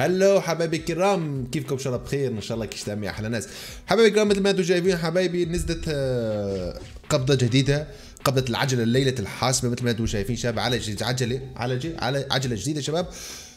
هلو حبايبي الكرام كيفكم؟ إن شاء الله بخير إن شاء الله كيشتامي أحلى ناس. حبايبي الكرام مثل ما أنتم شايفين حبايبي نزلت آه، قبضة جديدة قبضة العجلة الليلة الحاسمة مثل ما أنتم شايفين شباب على عجلة على عجلة جديدة شباب.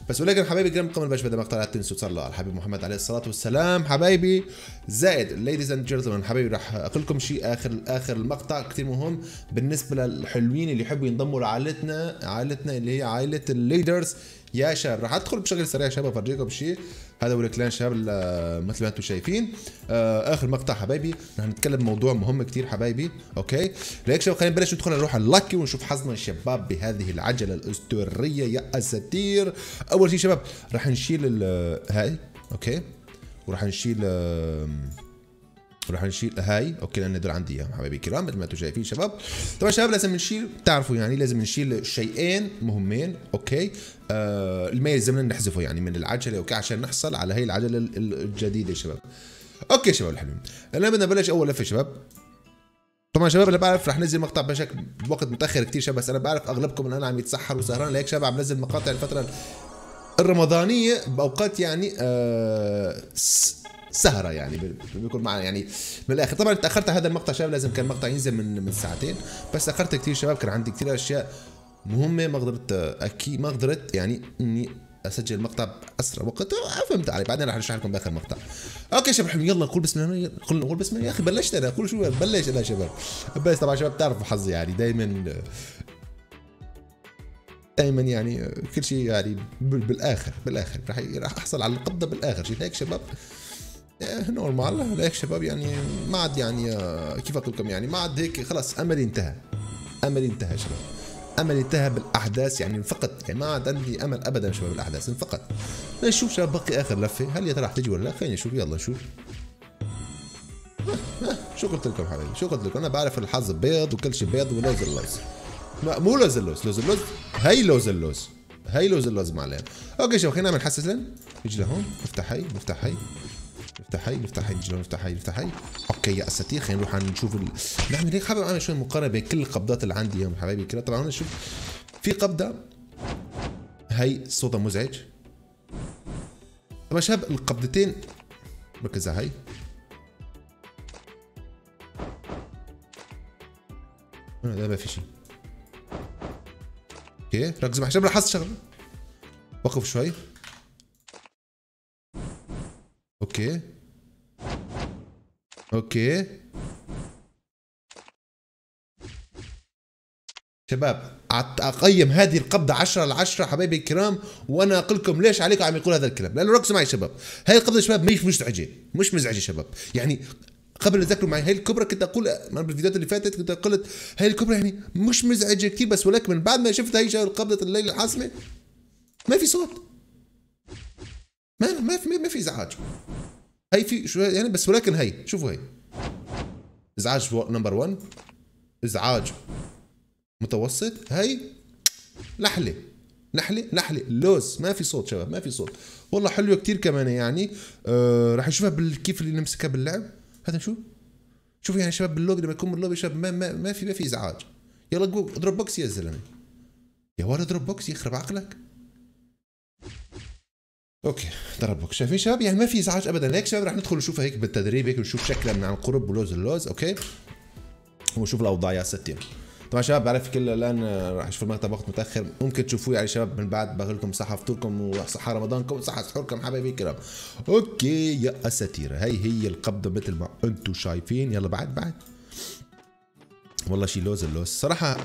بس ولكن حبايبي الكرام قبل ما بدأ مقطع لا تنسوا تصلوا على الحبيب محمد عليه الصلاة والسلام. حبايبي زائد ladies and gentlemen حبايبي راح أقول لكم شيء آخر آخر المقطع كثير مهم بالنسبة للحلوين اللي يحبوا ينضموا لعائلتنا عائلتنا اللي هي عائلة الليدرز يا شباب راح أدخل بشكل سريع شباب افرجيكم شيء. هذا هو ال clan شباب مثل ما أنتم شايفين. آه آخر مقطع حبايبي. رح نتكلم بموضوع مهم كثير حبايبي okay؟ ليك شباب خلينا نبلش ندخل نروح على ال lucky ونشوف حظنا الشباب بهذه العجلة الأسطورية يا أساطير أول شيء شباب رح نشيل هاي okay؟ وراح نشيل آه راح نشيل هاي okay لأن دول عندي اياهم حبايبي الكرام مثل ما أنتم شايفين شباب. طبعا شباب لازم نشيل تعرفوا يعني لازم نشيل شيئين مهمين okay؟ آه ما يلزمنا نحذفه يعني من العجلة okay؟ عشان نحصل على هي العجلة الجديدة شباب. okay شباب الحلوين. الآن بدنا نبلش أول لفة شباب. طبعا شباب أنا بعرف رح نزل مقطع بشكل بوقت متأخر كثير شباب بس أنا بعرف أغلبكم الآن عم يتسحر وسهران. لهيك شباب عم نزل مقاطع الفترة الرمضانية بأوقات يعني آه سهرة يعني بيكون معنا يعني من الآخر. طبعا تاخرت هذا المقطع شباب لازم كان مقطع ينزل من من ساعتين بس تاخرت كثير شباب كان عندي كثير أشياء مهمة ما قدرت أكيد ما قدرت يعني إني أسجل المقطع بأسرع وقت. فهمت علي بعدين راح أشرح لكم بآخر مقطع. أوكي شباب يلا نقول بسم الله نقول بسم الله. يا أخي بلشت أنا كل شوي بلش أنا شباب. بس طبعا شباب بتعرفوا حظي يعني دائما دائما يعني كل شيء يعني بالآخر بالآخر. راح راح أحصل على القبضة بالآخر شيء هيك شباب. normal هيك شباب يعني ما عاد يعني كيف أقول لكم يعني ما عاد هيك خلاص أملي انتهى. أملي انتهى شباب. أملي انتهى بالأحداث يعني انفقد يعني ما عاد عندي أمل ابدا شباب بالأحداث انفقد نشوف شباب بقي آخر لفة. هل يا ترى رح تجي ولا لا؟ خلينا نشوف يلا نشوف شو قلت لكم حبايبي شو قلت لكم؟ أنا بعرف الحظ بيض وكل شيء بيض ولوز اللوز. مو لوز اللوز لوز اللوز. هي لوز اللوز. هي لوز اللوز معلم okay شباب خلينا نعمل حسسن نيجي لهون. نفتح هي نفتح هي. نفتح هي نفتح هي نفتح هي نفتح هي okay يا أساطير خلينا نروح نشوف ال... نعمل هيك حابب اعمل شوية مقارنة بين كل القبضات اللي عندي يوم حبايبي؟ كده طبعا نشوف في قبضة هي صوتها مزعج. طبعا شباب القبضتين ركز على هي لا ما في شيء. okay ركزوا معي. شباب لاحظت شغلة؟ وقف شوي. okay. okay. شباب أقيم هذه القبضة 10 على 10 حبايبي الكرام وأنا أقول لكم ليش عليكم عم يقول هذا الكلام. لأنه ركزوا معي شباب. هاي القبضة شباب مش مزعجة مش مزعجة شباب. يعني قبل تذكروا معي هاي الكبرى كنت أقول بالفيديوهات اللي فاتت كنت قلت هاي الكبرى يعني مش مزعجة كثير بس ولكن من بعد ما شفت هاي قبضة الليل الحاسمة ما في صوت. ما ما في ما في إزعاج. هي في شو يعني بس ولكن هي شوفوا هي. إزعاج نمبر 1 إزعاج متوسط هي نحلة نحلة نحلة لوز ما في صوت شباب ما في صوت. والله حلوة كتير كمان يعني. آه راح نشوفها كيف اللي نمسكها باللعب. هذا شو؟ شوفوا يعني شباب باللوبي لما يكون باللوبي شباب ما, ما, ما في ما في إزعاج. يلا اضرب box يا زلمة. يا ولد اضرب box يخرب عقلك. okay ضربك شايفين شباب؟ يعني ما في إزعاج ابدا. هيك شباب رح ندخل نشوفها هيك بالتدريب هيك نشوف شكلها من عن قرب ولوز اللوز okay؟ ونشوف الأوضاع يا أساطير طبعا شباب بعرف كل الآن راح أشوف المقطع وقت متأخر. ممكن تشوفوه يعني شباب من بعد باغي لكم صحة فطوركم وصحة رمضانكم وصحه سحوركم حبايبي الكرام. okay يا أساطير هي هي القبضة مثل ما أنتم شايفين. يلا بعد بعد. والله شي لوز اللوز. صراحة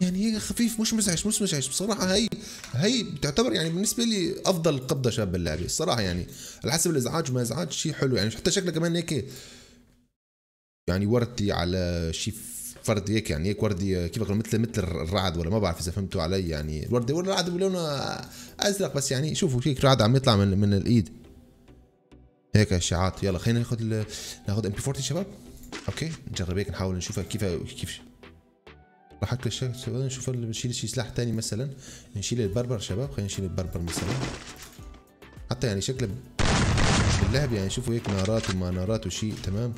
يعني هي خفيف مش مزعج مش مزعج. بصراحة هي هي تعتبر يعني بالنسبة لي أفضل قبضة شاب باللعبه الصراحة يعني على حسب الإزعاج وما إزعاج شيء حلو. يعني حتى شكله كمان هيك يعني وردي على شيء فردي هيك يعني هيك وردي كيف أقول مثل مثل الرعد ولا ما بعرف إذا فهمتوا علي يعني. الوردي ولا الرعد بلونه أزرق بس يعني شوفوا هيك رعد عم يطلع من من الإيد. هيك اشعاعات يلا خلينا ناخذ ناخذ MP 40 شباب. okay نجرب هيك نحاول نشوفها كيف كيف الشغل شباب نشوف نشيل شي سلاح تاني مثلا؟ نشيل البربر شباب خلينا نشيل البربر مثلا. حتى يعني شكله باللعب يعني شوفوا هيك نارات وما نارات وشي تمام؟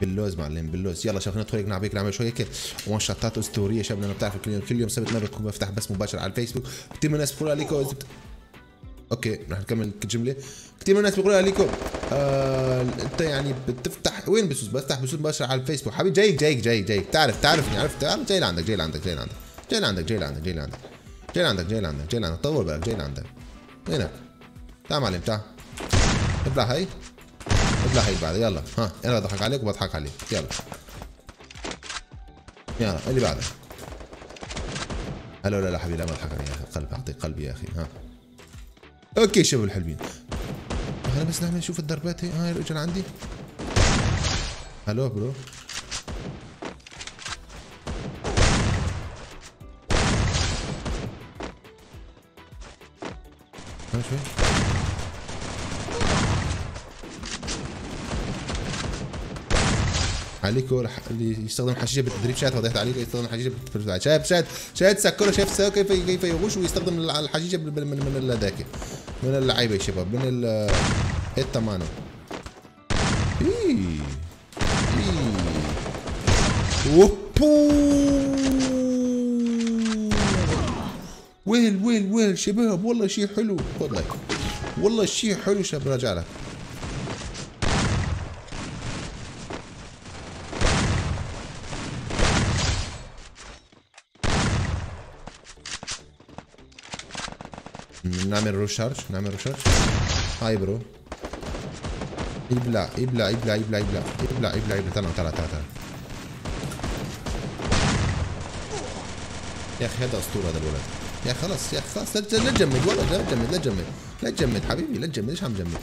باللوز معلم باللوز. يلا شباب ندخل هيك نلعب هيك نعمل شوي هيك one shot ات أسطورية شباب أنا بتعرفوا كل يوم كل يوم سبت ما بكون بفتح بث مباشر على الفيسبوك. كثير من الناس بيقولوا عليكم okay رح نكمل الجمله كثير من الناس بيقولوا لي ليكو آه انت يعني بتفتح وين بثوث؟ بفتح بثوث مباشر على الفيسبوك. حبيبي جايك جايك جايك جايك. تعرف تعرفني عرفت تعرف جاي لعندك جاي لعندك جاي لعندك. جاي لعندك جاي لعندك جاي لعندك. جاي لعندك جاي لعندك جاي لعندك. طول بالك جاي لعندك. وينك تعال معلم تعال. ابلع هاي. ابلع هاي بعد. يلا. ها أنا بضحك عليك وبضحك عليك. يلا. يلا اللي بعده. هلا لا لا حبيبي لا ما تضحك علي يا أخي قلبي أعطيك قلبي يا أخي. ها. okay شباب الحلوين. أنا بس نعمل نشوف الضربات هي هاي الاجر عندي. hello bro. ها شوي عليكو اللي يستخدم حشيشه بالتدريب شات وضحت عليكو يستخدم حشيشه بالتدريب شايف شات شات سكره سكره كيف كيف يغوش ويستخدم الحشيشة من من ذاك من اللعيبة يا شباب من ال التمانو إيه. اوبو ويل ويل ويل شباب والله شيء حلو والله والله شيء حلو شباب راجع لك نعمل روشارج نعمل روشارج هاي برو. يبلع يبلع يبلع يبلع يبلع يبلع يبلع يبلع تعال تعال تعال تعال يا أخي هذا أسطورة هذا الولد. يا خلاص يا خلاص لا تجمد والله لا تجمد لا تجمد. لا تجمد حبيبي لا تجمد ليش عم تجمد؟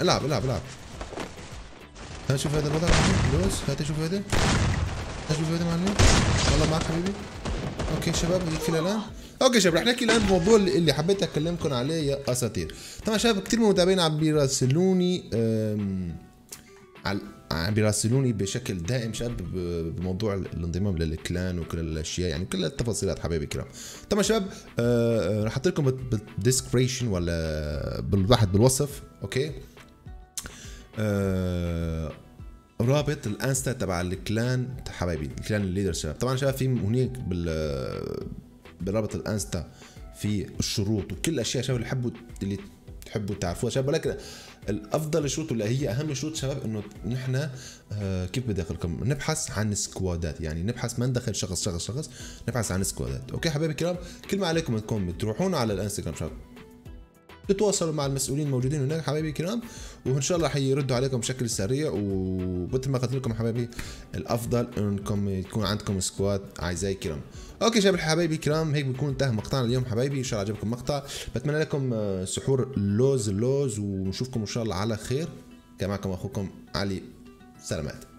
العب العب العب. ها شوف هذا الوضع. لوز هات شوف هذا؟ شوف هذا معلم. والله معك حبيبي. okay شباب يكفي الان okay شباب رح نحكي الآن بموضوع اللي حبيت أكلمكم عليه يا أساطير. طبعا شباب كثير من المتابعين عم بيراسلوني عم بيراسلوني بشكل دائم شباب بموضوع الانضمام لل clan وكل الأشياء يعني كل التفاصيلات حبايبي الكرام. طبعا شباب آه رح أحط لكم بال description ولا بالواحد بالوصف okay؟ آه رابط الانستا تبع ال clan حبايبي ال clan ال leader شباب طبعا شباب في هناك بال برابط الانستا في الشروط وكل الاشياء شباب اللي حبوا اللي تحبوا تعرفوها. شباب ولكن الأفضل الشروط ولا هي أهم الشروط شباب إنه نحن آه كيف بدي لكم نبحث عن squad ات. يعني نبحث ما ندخل شخص شخص شخص نبحث عن squad ات. okay حبايبي الكرام كل ما عليكم إنكم تروحون على الانستغرام شباب. تتواصلوا مع المسؤولين الموجودين هناك حبايبي الكرام وإن شاء الله حيردوا عليكم بشكل سريع ومثل ما قلت لكم حبايبي الأفضل إنكم يكون عندكم squad أعزائي الكرام. okay شباب حبايبي الكرام هيك بيكون انتهى مقطعنا اليوم حبايبي إن شاء الله عجبكم المقطع. بتمنى لكم آه، سحور لوز اللوز ونشوفكم إن شاء الله على خير. كان معكم أخوكم علي سلامات.